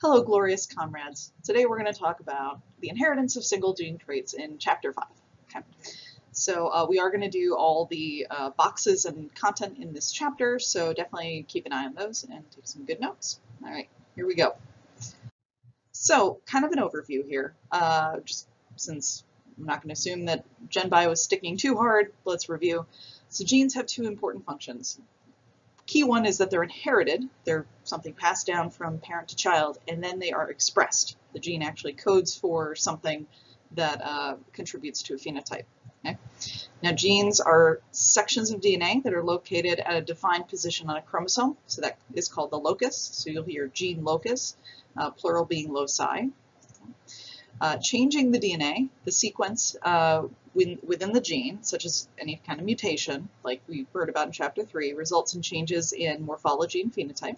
Hello, glorious comrades. Today we're going to talk about the inheritance of single gene traits in Chapter 5. Okay. So uh, we are going to do all the uh, boxes and content in this chapter, so definitely keep an eye on those and take some good notes. All right, here we go. So kind of an overview here, uh, just since I'm not going to assume that GenBio is sticking too hard, let's review. So genes have two important functions. Key one is that they're inherited, they're something passed down from parent to child, and then they are expressed. The gene actually codes for something that uh, contributes to a phenotype. Okay? Now genes are sections of DNA that are located at a defined position on a chromosome, so that is called the locus. So you'll hear gene locus, uh, plural being loci. Uh, changing the DNA, the sequence uh, within, within the gene, such as any kind of mutation, like we heard about in chapter 3, results in changes in morphology and phenotype.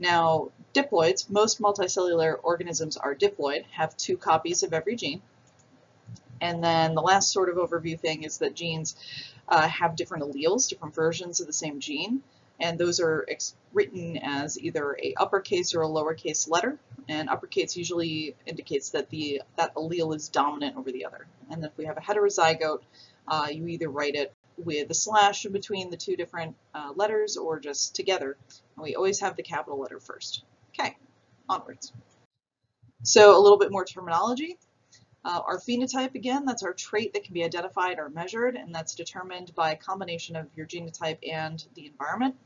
Now, diploids, most multicellular organisms are diploid, have two copies of every gene. And then the last sort of overview thing is that genes uh, have different alleles, different versions of the same gene and those are written as either a uppercase or a lowercase letter, and uppercase usually indicates that the that allele is dominant over the other. And if we have a heterozygote, uh, you either write it with a slash in between the two different uh, letters or just together. And we always have the capital letter first. Okay, onwards. So a little bit more terminology. Uh, our phenotype, again, that's our trait that can be identified or measured, and that's determined by a combination of your genotype and the environment.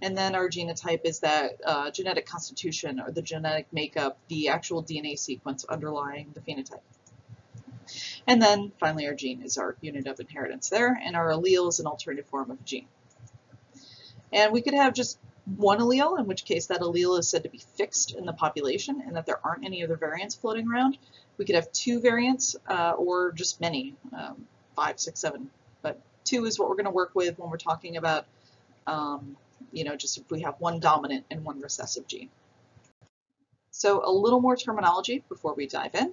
And then our genotype is that uh, genetic constitution or the genetic makeup, the actual DNA sequence underlying the phenotype. And then finally our gene is our unit of inheritance there, and our allele is an alternative form of gene. And we could have just one allele, in which case that allele is said to be fixed in the population and that there aren't any other variants floating around. We could have two variants uh, or just many, um, five, six, seven, but two is what we're going to work with when we're talking about, um, you know, just if we have one dominant and one recessive gene. So a little more terminology before we dive in.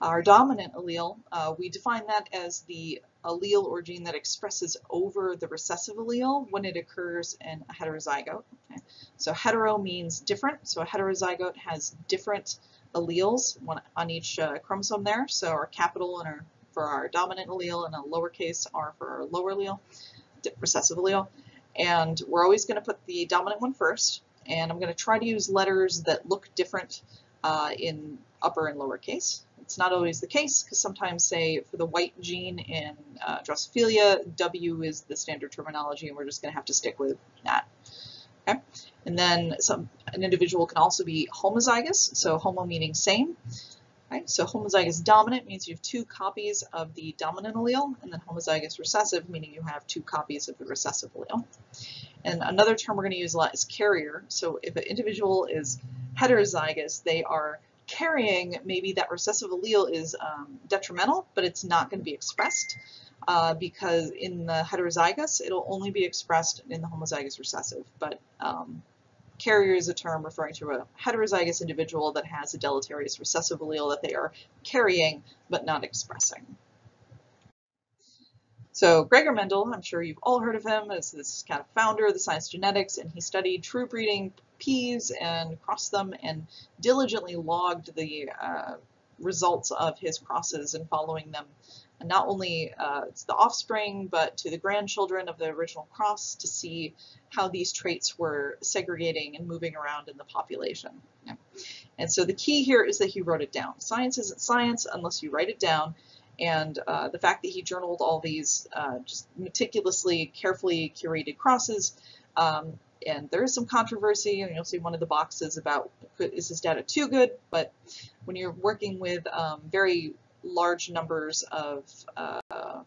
Our dominant allele, uh, we define that as the allele or gene that expresses over the recessive allele when it occurs in a heterozygote. Okay. So hetero means different, so a heterozygote has different alleles on each uh, chromosome there. So our capital and our, for our dominant allele and a lowercase r for our lower allele, recessive allele. And we're always going to put the dominant one first. And I'm going to try to use letters that look different uh, in upper and lower case. It's not always the case because sometimes, say, for the white gene in uh, Drosophila, W is the standard terminology and we're just going to have to stick with that. Okay? And then some, an individual can also be homozygous, so homo meaning same. Right? So homozygous dominant means you have two copies of the dominant allele, and then homozygous recessive, meaning you have two copies of the recessive allele. And another term we're going to use a lot is carrier. So if an individual is heterozygous, they are carrying maybe that recessive allele is um, detrimental, but it's not going to be expressed uh, because in the heterozygous, it'll only be expressed in the homozygous recessive. But um, carrier is a term referring to a heterozygous individual that has a deleterious recessive allele that they are carrying but not expressing. So Gregor Mendel, I'm sure you've all heard of him as this kind of founder of the science of genetics, and he studied true breeding peas and crossed them and diligently logged the uh, results of his crosses and following them not only uh, to the offspring, but to the grandchildren of the original cross to see how these traits were segregating and moving around in the population. Yeah. And so the key here is that he wrote it down. Science isn't science unless you write it down. And uh, the fact that he journaled all these uh, just meticulously, carefully curated crosses, um, and there is some controversy, and you'll see one of the boxes about is his data too good, but when you're working with um, very large numbers of uh,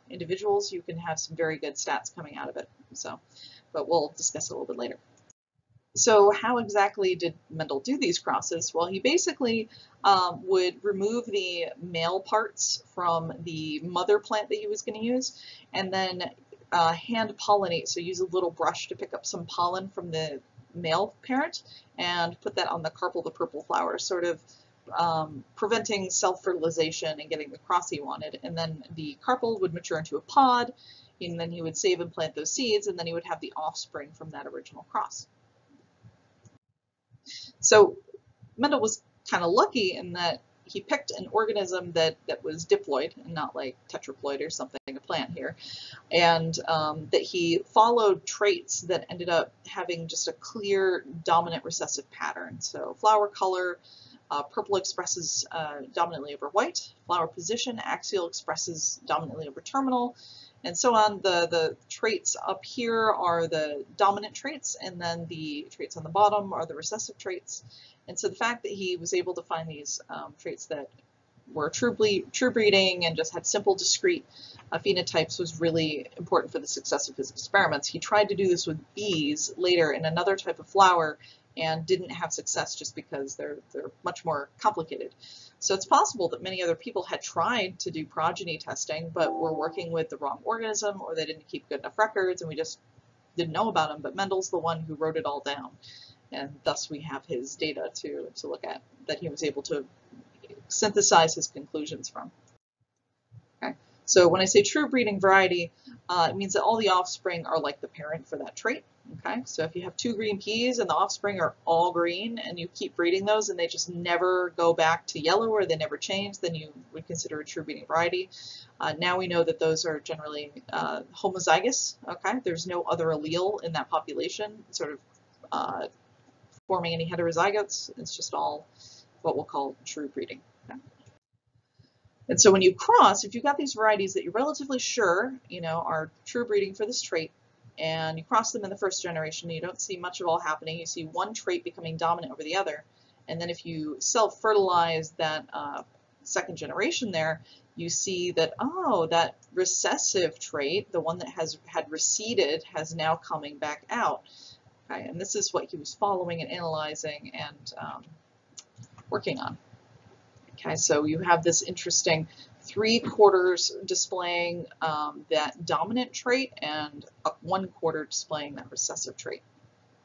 individuals, you can have some very good stats coming out of it. So, but we'll discuss a little bit later. So how exactly did Mendel do these crosses? Well, he basically um, would remove the male parts from the mother plant that he was going to use, and then uh, hand pollinate, so use a little brush to pick up some pollen from the male parent and put that on the carpel, the purple flower, sort of um, preventing self-fertilization and getting the cross he wanted. And then the carpel would mature into a pod, and then he would save and plant those seeds, and then he would have the offspring from that original cross. So Mendel was kind of lucky in that he picked an organism that, that was diploid and not like tetraploid or something, a plant here, and um, that he followed traits that ended up having just a clear dominant recessive pattern. So flower color, uh, purple expresses uh, dominantly over white, flower position, axial expresses dominantly over terminal, and so on. The, the traits up here are the dominant traits, and then the traits on the bottom are the recessive traits. And so the fact that he was able to find these um, traits that were true, ble true breeding and just had simple discrete uh, phenotypes was really important for the success of his experiments. He tried to do this with bees later in another type of flower and didn't have success just because they're, they're much more complicated. So it's possible that many other people had tried to do progeny testing, but were working with the wrong organism or they didn't keep good enough records and we just didn't know about them. But Mendel's the one who wrote it all down and thus we have his data to, to look at that he was able to synthesize his conclusions from. Okay. So when I say true breeding variety, uh, it means that all the offspring are like the parent for that trait. Okay, so if you have two green peas and the offspring are all green and you keep breeding those and they just never go back to yellow or they never change, then you would consider a true breeding variety. Uh, now we know that those are generally uh, homozygous. Okay, there's no other allele in that population, sort of uh, forming any heterozygotes. It's just all what we'll call true breeding. And so when you cross, if you've got these varieties that you're relatively sure, you know, are true breeding for this trait, and you cross them in the first generation, you don't see much of all happening. You see one trait becoming dominant over the other. And then if you self-fertilize that uh, second generation there, you see that, oh, that recessive trait, the one that has had receded, has now coming back out. Okay, and this is what he was following and analyzing and um, working on. Okay, so you have this interesting three quarters displaying um, that dominant trait and one quarter displaying that recessive trait.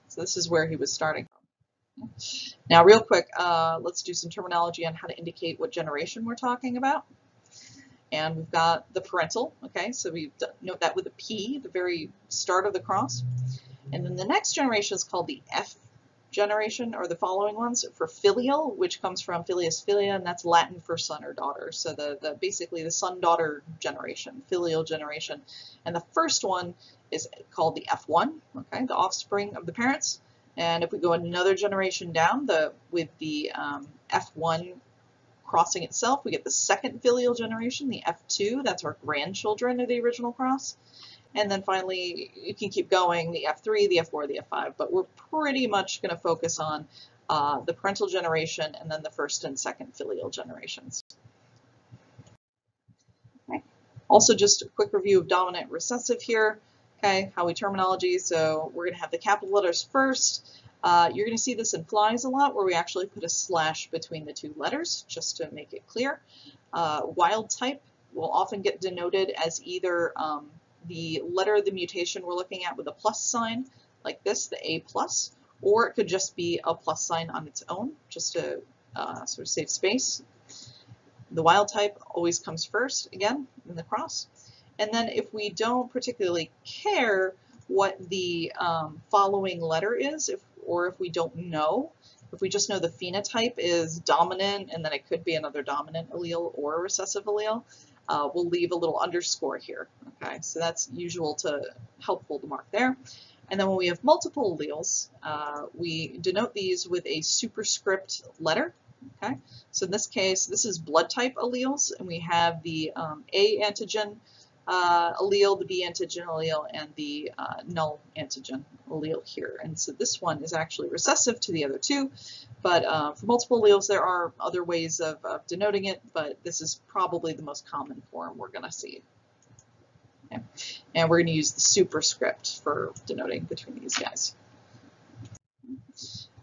So this is where he was starting. Now real quick, uh, let's do some terminology on how to indicate what generation we're talking about. And we've got the parental, okay, so we note that with a P, the very start of the cross. And then the next generation is called the F generation, or the following ones, for filial, which comes from filius filia, and that's Latin for son or daughter. So the, the basically the son-daughter generation, filial generation. And the first one is called the F1, okay, the offspring of the parents. And if we go another generation down, the with the um, F1 crossing itself, we get the second filial generation, the F2, that's our grandchildren of the original cross. And then finally, you can keep going, the F3, the F4, the F5, but we're pretty much going to focus on uh, the parental generation and then the first and second filial generations. Okay. Also, just a quick review of dominant recessive here. Okay, how we terminology. So we're going to have the capital letters first. Uh, you're going to see this in flies a lot where we actually put a slash between the two letters just to make it clear. Uh, wild type will often get denoted as either um, the letter of the mutation we're looking at with a plus sign, like this, the A plus, or it could just be a plus sign on its own, just to uh, sort of save space. The wild type always comes first, again, in the cross. And then if we don't particularly care what the um, following letter is, if, or if we don't know, if we just know the phenotype is dominant and then it could be another dominant allele or a recessive allele, uh, we'll leave a little underscore here. Okay, so that's usual to helpful to mark there. And then when we have multiple alleles, uh, we denote these with a superscript letter. Okay, so in this case, this is blood type alleles, and we have the um, A antigen uh, allele, the B antigen allele, and the uh, null antigen allele here. And so this one is actually recessive to the other two, but uh, for multiple alleles there are other ways of, of, denoting it, but this is probably the most common form we're going to see. Okay. And we're going to use the superscript for denoting between these guys.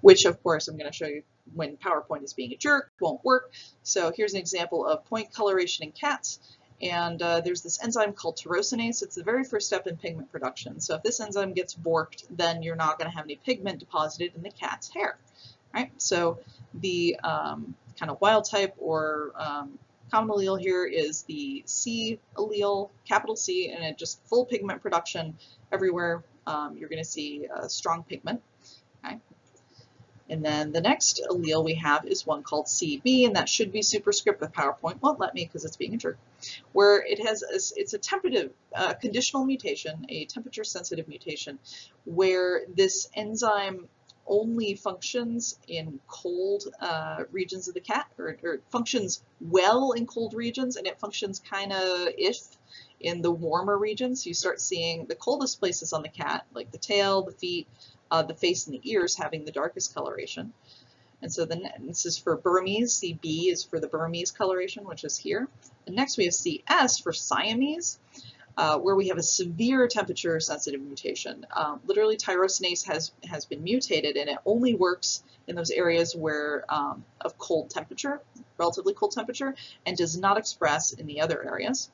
Which, of course, I'm going to show you when PowerPoint is being a jerk, won't work. So here's an example of point coloration in cats. And uh, there's this enzyme called tyrosinase. It's the very first step in pigment production. So if this enzyme gets borked, then you're not going to have any pigment deposited in the cat's hair. Right? So the um, kind of wild type or um, common allele here is the C allele, capital C, and it just full pigment production everywhere. Um, you're going to see strong pigment. Okay? And then the next allele we have is one called CB, and that should be superscript, but PowerPoint. Won't let me because it's being a jerk, where it has a, it's a temperature uh, conditional mutation, a temperature sensitive mutation, where this enzyme only functions in cold uh, regions of the cat, or, or, functions well in cold regions, and it functions kind of if in the warmer regions. You start seeing the coldest places on the cat, like the tail, the feet, uh, the face and the ears having the darkest coloration. And so then this is for Burmese, CB is for the Burmese coloration, which is here. And next we have CS for Siamese, uh, where we have a severe temperature sensitive mutation. Uh, literally tyrosinase has, has been mutated and it only works in those areas where um, of cold temperature, relatively cold temperature, and does not express in the other areas.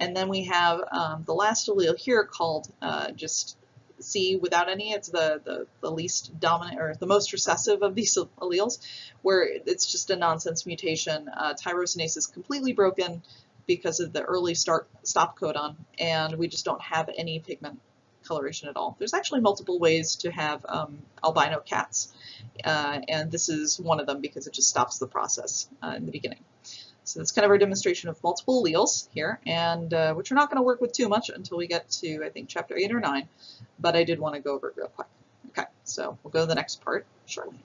And then we have um, the last allele here called uh, just C without any. It's the, the, the, least dominant or the most recessive of these alleles, where it's just a nonsense mutation. Uh, tyrosinase is completely broken because of the early start stop codon, and we just don't have any pigment coloration at all. There's actually multiple ways to have um, albino cats, uh, and this is one of them because it just stops the process uh, in the beginning. So that's kind of our demonstration of multiple alleles here, and uh, which we're not going to work with too much until we get to, I think, chapter 8 or 9, but I did want to go over it real quick. Okay, so we'll go to the next part shortly.